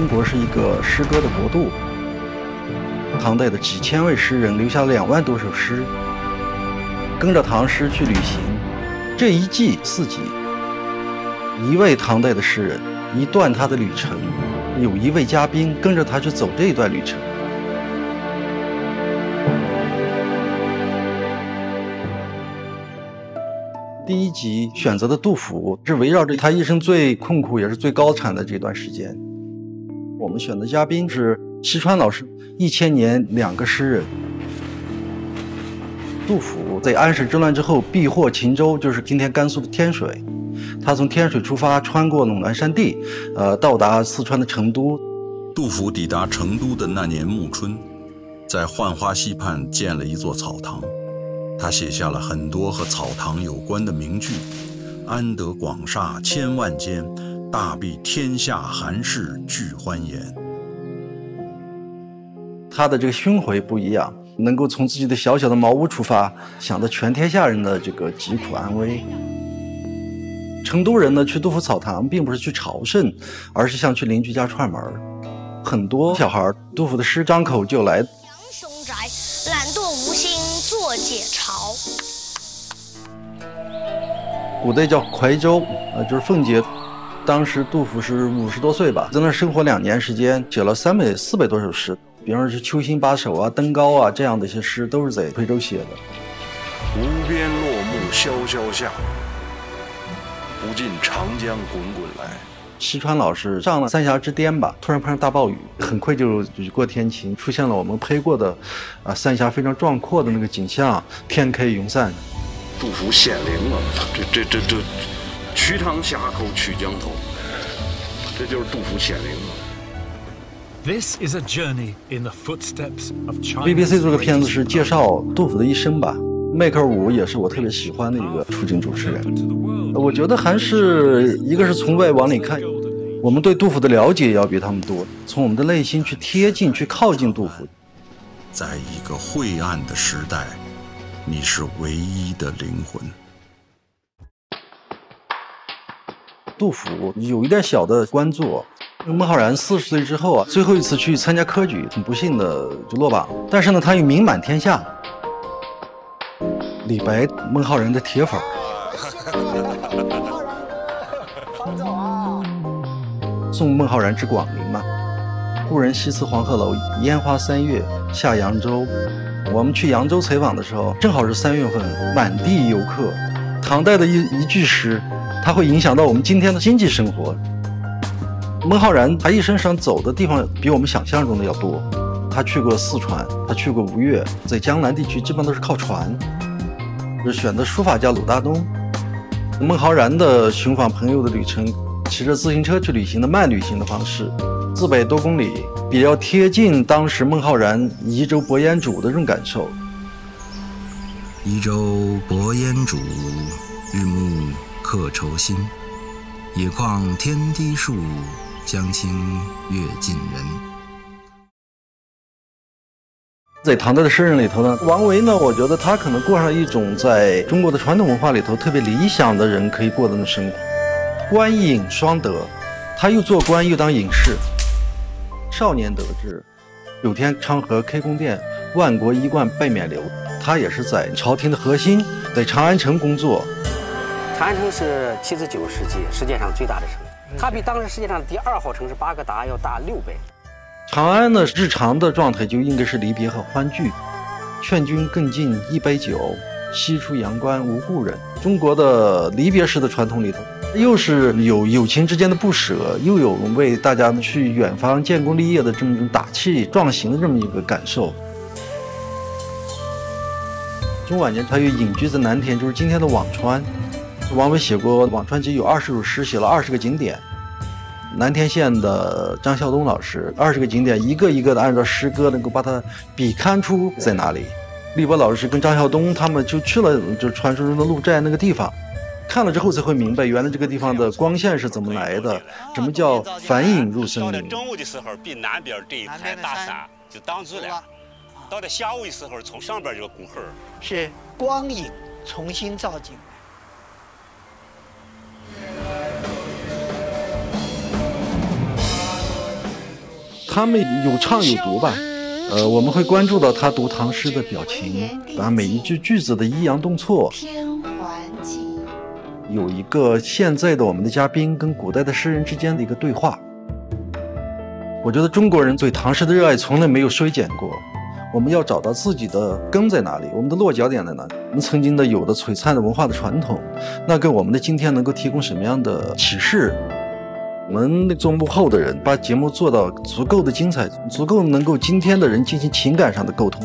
中国是一个诗歌的国度，唐代的几千位诗人留下了两万多首诗，跟着唐诗去旅行。这一季四季，一位唐代的诗人，一段他的旅程，有一位嘉宾跟着他去走这一段旅程。第一集选择的杜甫是围绕着他一生最困苦也是最高产的这段时间。我们选的嘉宾是西川老师，《一千年两个诗人》。杜甫在安史之乱之后避祸秦州，就是今天甘肃的天水。他从天水出发，穿过陇南山地，呃，到达四川的成都。杜甫抵达成都的那年暮春，在浣花溪畔建了一座草堂。他写下了很多和草堂有关的名句：“安得广厦千万间，大庇天下寒士俱欢颜。”他的这个胸怀不一样，能够从自己的小小的茅屋出发，想到全天下人的这个疾苦安危。成都人呢，去杜甫草堂并不是去朝圣，而是像去邻居家串门很多小孩杜甫的诗张口就来。雄宅，懒惰无心作解嘲，古代叫夔州，呃，就是奉节。当时杜甫是五十多岁吧，在那生活两年时间，写了三百四百多首诗。比方说是《秋兴八首》啊，《登高》啊这样的一些诗，都是在徽州写的。无边落木萧萧下，不尽长江滚滚来。西川老师上了三峡之巅吧，突然碰上大暴雨，很快就雨过天晴，出现了我们拍过的，啊，三峡非常壮阔的那个景象，天开云散。杜甫显灵了，这这这这，瞿塘峡口曲江头，这就是杜甫显灵了。This is a journey in the footsteps of China. BBC 做个片子是介绍杜甫的一生吧。迈克尔伍也是我特别喜欢的一个出镜主持人。我觉得还是一个是从外往里看，我们对杜甫的了解要比他们多，从我们的内心去贴近、去靠近杜甫。在一个晦暗的时代，你是唯一的灵魂。杜甫有一点小的关注，孟浩然四十岁之后啊，最后一次去参加科举，很不幸的就落榜。但是呢，他又名满天下。李白，孟浩然的铁粉。送孟浩然之广陵嘛。故人西辞黄鹤楼，烟花三月下扬州。我们去扬州采访的时候，正好是三月份，满地游客。唐代的一一句诗，它会影响到我们今天的经济生活。孟浩然他一生上走的地方比我们想象中的要多。他去过四川，他去过吴越，在江南地区基本都是靠船。是选的书法家鲁大东，孟浩然的寻访朋友的旅程，骑着自行车去旅行的慢旅行的方式，四百多公里，比较贴近当时孟浩然移舟泊烟渚的这种感受。移舟泊烟渚，日暮客愁新。野旷天低树，江清月近人。在唐代的诗人里头呢，王维呢，我觉得他可能过上一种在中国的传统文化里头特别理想的人可以过的那生活，官隐双得，他又做官又当隐士，少年得志，九天昌河开宫殿，万国衣冠拜冕旒，他也是在朝廷的核心，在长安城工作。长安城是七至九世纪世界上最大的城，它比当时世界上第二号城市巴格达要大六倍。长安的日常的状态就应该是离别和欢聚，劝君更尽一杯酒，西出阳关无故人。中国的离别式的传统里头，又是有友情之间的不舍，又有为大家去远方建功立业的这么一种打气壮行的这么一个感受。中晚年，他又隐居在南田，就是今天的辋川。王维写过《辋川集》，有二十首诗，写了二十个景点。南天县的张孝东老师，二十个景点，一个一个的按照诗歌能够把它比看出在哪里。立波老师跟张孝东他们就去了，就传说中的鹿寨那个地方，看了之后才会明白，原来这个地方的光线是怎么来的，什么叫反影入森林。中午的时候，比南边这一排大山就挡住了；到了下午的时候，从上边这个宫痕是光影重新照进。他们有唱有读吧，呃，我们会关注到他读唐诗的表情，把每一句句子的抑扬顿挫。有一个现在的我们的嘉宾跟古代的诗人之间的一个对话。我觉得中国人对唐诗的热爱从来没有衰减过。我们要找到自己的根在哪里，我们的落脚点在哪里？我们曾经的有的璀璨的文化的传统，那给我们的今天能够提供什么样的启示？我们做幕后的人，把节目做到足够的精彩，足够能够今天的人进行情感上的沟通。